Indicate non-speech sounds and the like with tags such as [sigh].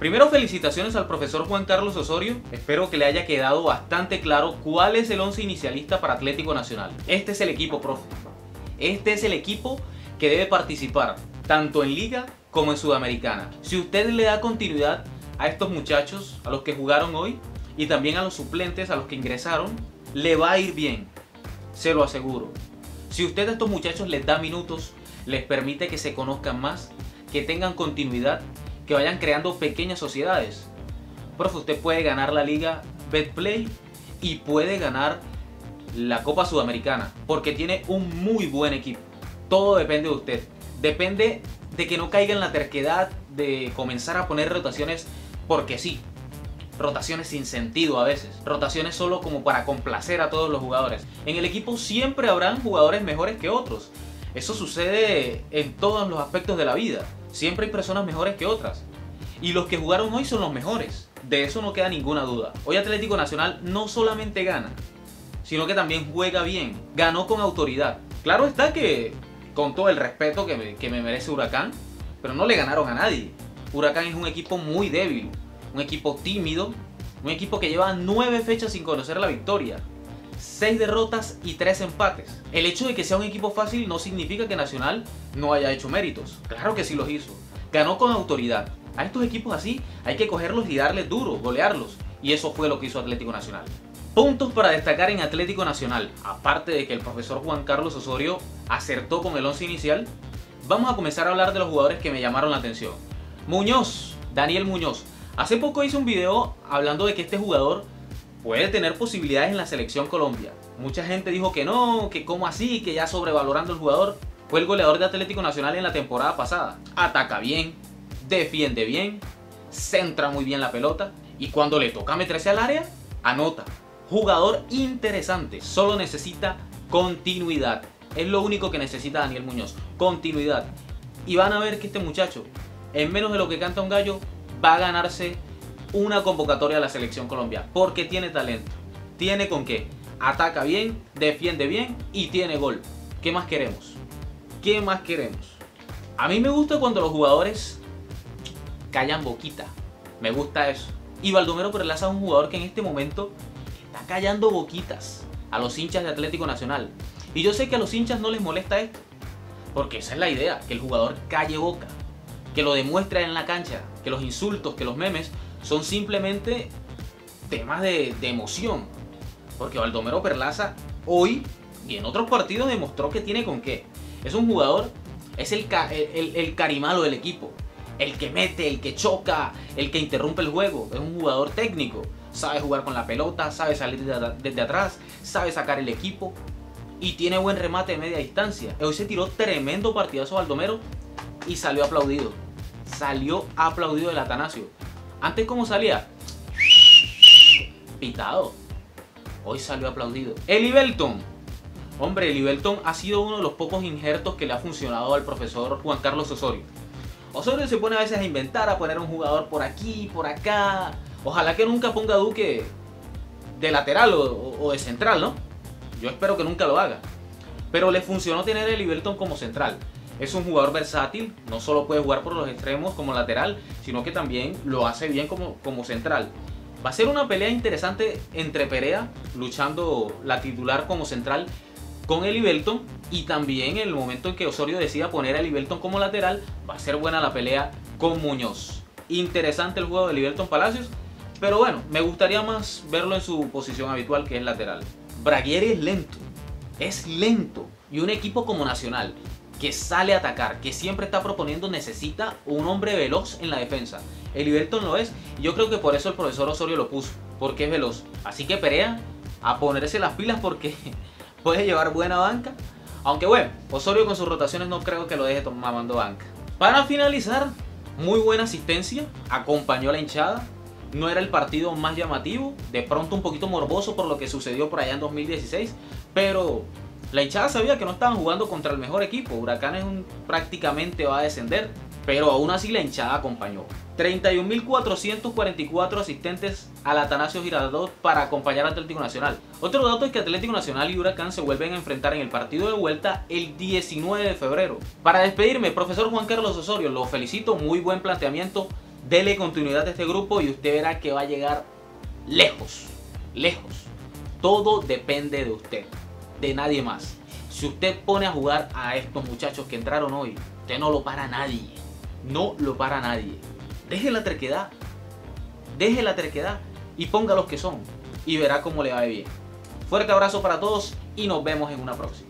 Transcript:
Primero felicitaciones al profesor Juan Carlos Osorio, espero que le haya quedado bastante claro cuál es el once inicialista para Atlético Nacional. Este es el equipo, profe. Este es el equipo que debe participar tanto en Liga como en Sudamericana. Si usted le da continuidad a estos muchachos, a los que jugaron hoy, y también a los suplentes, a los que ingresaron, le va a ir bien, se lo aseguro. Si usted a estos muchachos les da minutos, les permite que se conozcan más, que tengan continuidad, que vayan creando pequeñas sociedades. Profe, usted puede ganar la liga Betplay y puede ganar la Copa Sudamericana porque tiene un muy buen equipo. Todo depende de usted. Depende de que no caiga en la terquedad de comenzar a poner rotaciones porque sí. Rotaciones sin sentido a veces. Rotaciones solo como para complacer a todos los jugadores. En el equipo siempre habrán jugadores mejores que otros. Eso sucede en todos los aspectos de la vida. Siempre hay personas mejores que otras. Y los que jugaron hoy son los mejores. De eso no queda ninguna duda. Hoy Atlético Nacional no solamente gana, sino que también juega bien. Ganó con autoridad. Claro está que, con todo el respeto que me, que me merece Huracán, pero no le ganaron a nadie. Huracán es un equipo muy débil, un equipo tímido, un equipo que lleva nueve fechas sin conocer la victoria. 6 derrotas y 3 empates. El hecho de que sea un equipo fácil no significa que Nacional no haya hecho méritos. Claro que sí los hizo. Ganó con autoridad. A estos equipos así hay que cogerlos y darles duro, golearlos. Y eso fue lo que hizo Atlético Nacional. Puntos para destacar en Atlético Nacional. Aparte de que el profesor Juan Carlos Osorio acertó con el 11 inicial, vamos a comenzar a hablar de los jugadores que me llamaron la atención. Muñoz, Daniel Muñoz. Hace poco hice un video hablando de que este jugador puede tener posibilidades en la selección Colombia. Mucha gente dijo que no, que cómo así, que ya sobrevalorando el jugador. Fue el goleador de Atlético Nacional en la temporada pasada. Ataca bien, defiende bien, centra muy bien la pelota y cuando le toca meterse al área, anota. Jugador interesante, solo necesita continuidad. Es lo único que necesita Daniel Muñoz, continuidad. Y van a ver que este muchacho, en menos de lo que canta un gallo, va a ganarse una convocatoria a la selección Colombia. Porque tiene talento. Tiene con qué. Ataca bien, defiende bien y tiene gol. ¿Qué más queremos? ¿Qué más queremos? A mí me gusta cuando los jugadores callan boquita. Me gusta eso. Y Baldomero Perlaza es un jugador que en este momento está callando boquitas a los hinchas de Atlético Nacional. Y yo sé que a los hinchas no les molesta esto. Porque esa es la idea, que el jugador calle boca. Que lo demuestre en la cancha. Que los insultos, que los memes son simplemente temas de, emoción. Porque Baldomero Perlaza hoy y en otros partidos demostró que tiene con qué. Es un jugador, es el, el, carimalo del equipo. El que mete, el que choca, el que interrumpe el juego. Es un jugador técnico. Sabe jugar con la pelota, sabe salir desde atrás, sabe sacar el equipo. Y tiene buen remate de media distancia. Hoy se tiró tremendo partidazo Baldomero y salió aplaudido. Salió aplaudido del Atanasio. Antes, ¿cómo salía? Pitado. Hoy salió aplaudido. Eli Belton. Hombre, Eli Belton ha sido uno de los pocos injertos que le ha funcionado al profesor Juan Carlos Osorio. Osorio se pone a veces a inventar, a poner un jugador por aquí, por acá. Ojalá que nunca ponga Duque de lateral o, de central, ¿no? Yo espero que nunca lo haga. Pero le funcionó tener a Eli Belton como central. Es un jugador versátil, no solo puede jugar por los extremos como lateral, sino que también lo hace bien como, como central. Va a ser una pelea interesante entre Perea, luchando la titular como central, con Eli Belton. Y también en el momento en que Osorio decida poner a Eli Belton como lateral, va a ser buena la pelea con Muñoz. Interesante el juego de Belton Palacios, pero bueno, me gustaría más verlo en su posición habitual que es lateral. Braguieri es lento, es lento. Y un equipo como Nacional, que sale a atacar, que siempre está proponiendo, necesita un hombre veloz en la defensa. El Iberton lo es, y yo creo que por eso el profesor Osorio lo puso, porque es veloz. Así que Perea a ponerse las pilas porque [laughs] puede llevar buena banca. Aunque bueno, Osorio con sus rotaciones no creo que lo deje tomando banca. Para finalizar, muy buena asistencia, acompañó a la hinchada. No era el partido más llamativo, de pronto un poquito morboso por lo que sucedió por allá en 2016, pero la hinchada sabía que no estaban jugando contra el mejor equipo. Huracán prácticamente va a descender. Pero aún así la hinchada acompañó. 31.444 asistentes al Atanasio Girardot para acompañar a Atlético Nacional. Otro dato es que Atlético Nacional y Huracán se vuelven a enfrentar en el partido de vuelta el 19 de febrero. Para despedirme, profesor Juan Carlos Osorio, lo felicito, muy buen planteamiento. Dele continuidad a este grupo y usted verá que va a llegar lejos, lejos. Todo depende de usted, de nadie más. Si usted pone a jugar a estos muchachos que entraron hoy, usted no lo para nadie. No lo para nadie. Deje la terquedad. Deje la terquedad y ponga los que son. Y verá cómo le va bien. Fuerte abrazo para todos y nos vemos en una próxima.